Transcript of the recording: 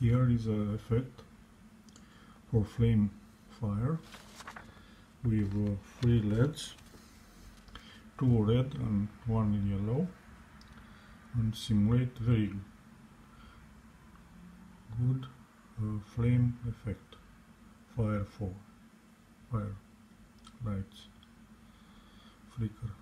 here is a effect for flame fire with uh, three LEDs. Two red and one yellow. And simulate very good uh, flame effect. Fire for fire lights flicker.